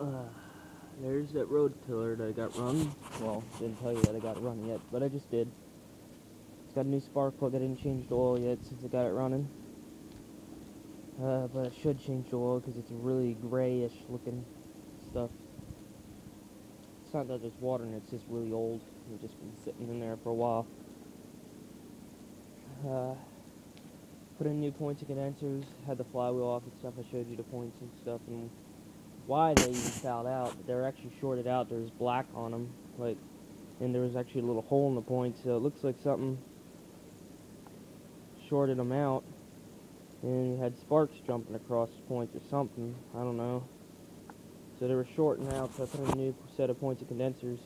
Uh, there's that road pillar that I got run. Well, didn't tell you that I got it run yet, but I just did. It's got a new spark plug. I didn't change the oil yet since I got it running. Uh, but I should change the oil because it's really grayish looking stuff. It's not that there's water in it, it's just really old. It's just been sitting in there for a while. Uh, put in new points and condensers, had the flywheel off and stuff. I showed you the points and stuff and why they even fouled out. But they were actually shorted out. There's black on them, like, and there was actually a little hole in the point, so it looks like something shorted them out. And you had sparks jumping across the points or something. I don't know. So they were shorting out, so I put in a new set of points and condensers.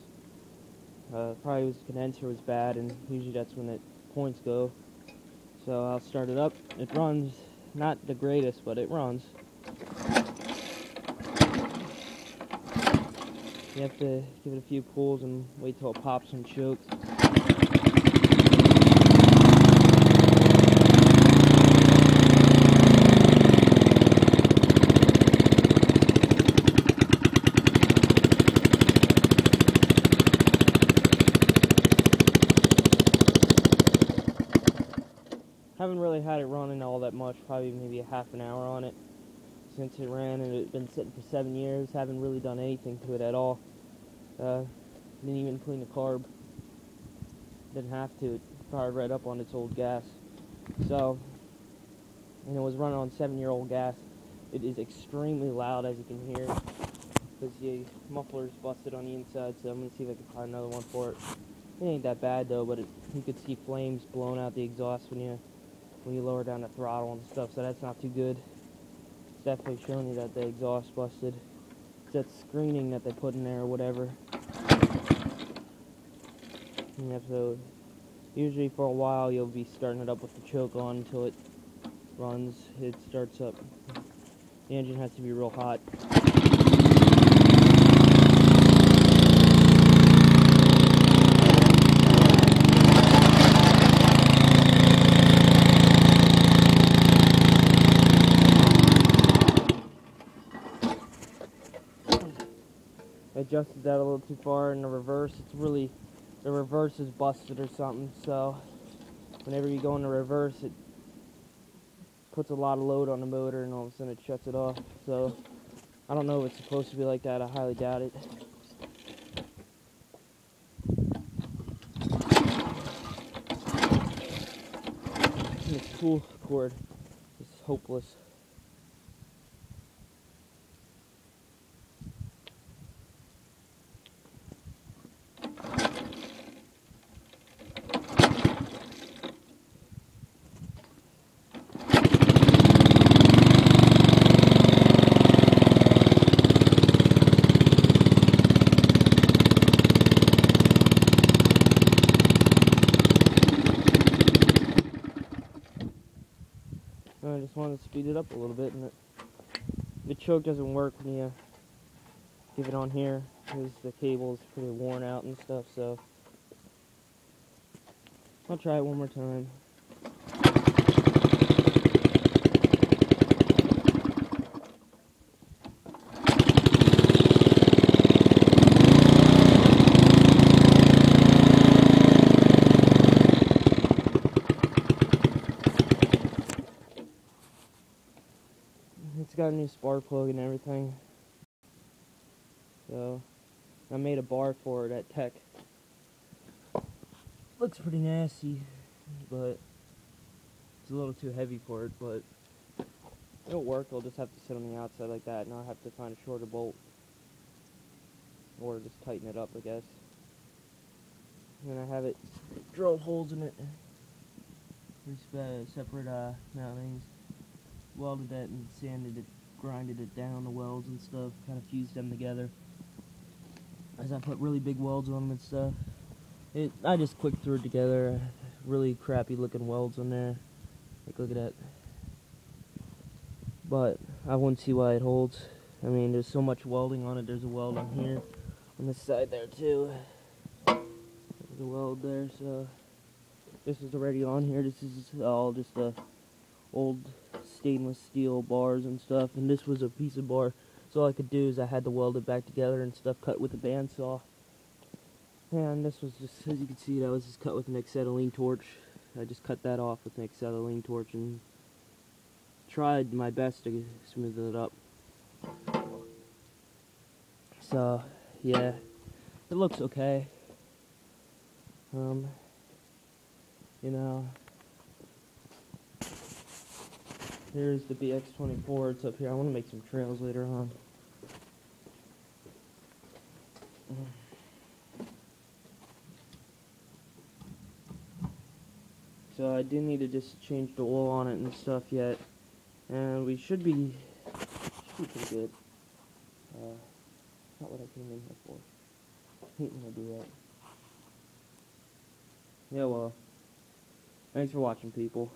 Uh, probably was condenser was bad, and usually that's when the points go. So I'll start it up. It runs, not the greatest, but it runs. You have to give it a few pulls and wait till it pops and chokes. Haven't really had it running all that much, probably maybe a half an hour on it since it ran, and it's been sitting for seven years. Haven't really done anything to it at all. Uh, didn't even clean the carb. Didn't have to. It fired right up on its old gas. So, and it was running on seven-year-old gas. It is extremely loud, as you can hear, because the muffler's busted on the inside. So I'm gonna see if I can find another one for it. It ain't that bad though, but it, you could see flames blowing out the exhaust when you when you lower down the throttle and stuff. So that's not too good. Definitely showing you that the exhaust busted. It's that screening that they put in there or whatever. Have to usually for a while you'll be starting it up with the choke on until it runs. It starts up. The engine has to be real hot. Adjusted that a little too far in the reverse. It's really the reverse is busted or something. So whenever you go in the reverse, it puts a lot of load on the motor, and all of a sudden it shuts it off. So I don't know if it's supposed to be like that. I highly doubt it. And This tool cord is hopeless. Just wanted to speed it up a little bit, and it, the choke doesn't work when you give it on here because the cable is pretty worn out and stuff. So I'll try it one more time. It's got a new spark plug and everything. So I made a bar for it at Tech. Looks pretty nasty, but it's a little too heavy for it, but it'll work. I'll just have to sit on the outside like that and I'll have to find a shorter bolt. Or just tighten it up, I guess. And then I have it drilled holes in it. There's uh, separate uh, mountings welded it and sanded it, grinded it down, the welds and stuff, kind of fused them together. As I put really big welds on them and stuff. It, I just quick threw it together, really crappy looking welds on there. Like, look at that. But I wouldn't see why it holds. I mean, there's so much welding on it. There's a weld on here, on this side there too. There's a weld there, so this is already on here. This is all just a old stainless steel bars and stuff, and this was a piece of bar. So all I could do is I had to weld it back together and stuff cut with a bandsaw. And this was just, as you can see, that was just cut with an acetylene torch. I just cut that off with an acetylene torch and tried my best to smooth it up. So, yeah, it looks okay. Um, you know, here's the BX24. It's up here. I want to make some trails later on. So I do need to just change the oil on it and stuff yet, and we should be should be pretty good. Uh, not what I came in here for. hate when I do that. Yeah, well, thanks for watching, people.